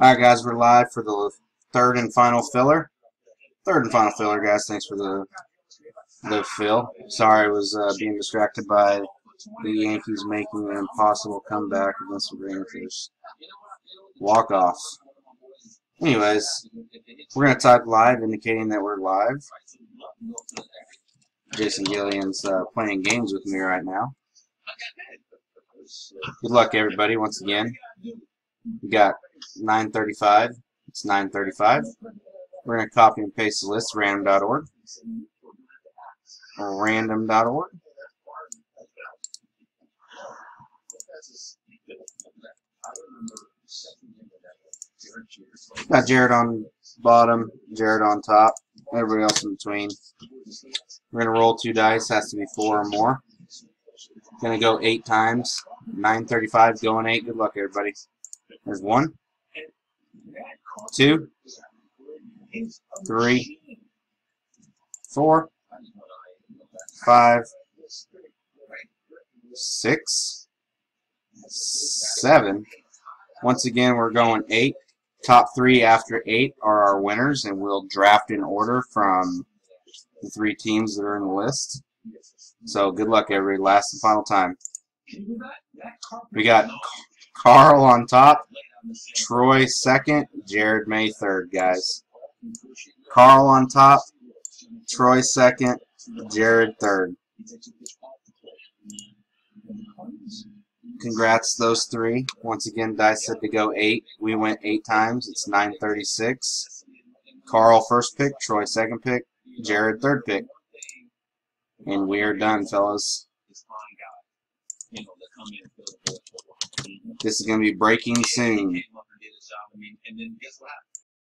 Alright guys, we're live for the third and final filler. Third and final filler, guys. Thanks for the the fill. Sorry, I was uh, being distracted by the Yankees making an impossible comeback against the Rangers. Walk off. Anyways, we're going to type live, indicating that we're live. Jason Gillian's uh, playing games with me right now. Good luck, everybody, once again. We got 935. It's 935. We're going to copy and paste the list, random.org. Random.org. Got Jared on bottom, Jared on top, everybody else in between. We're going to roll two dice, has to be four or more. Going to go eight times. 935 going eight. Good luck, everybody. There's one, two, three, four, five, six, seven. Once again, we're going eight. Top three after eight are our winners, and we'll draft in order from the three teams that are in the list. So good luck, everybody. Last and final time. We got Carl on top, Troy second, Jared May third, guys. Carl on top, Troy second, Jared third. Congrats, those three. Once again, dice said to go eight. We went eight times. It's 936. Carl first pick, Troy second pick, Jared third pick. And we are done, fellas. This is going to be breaking soon.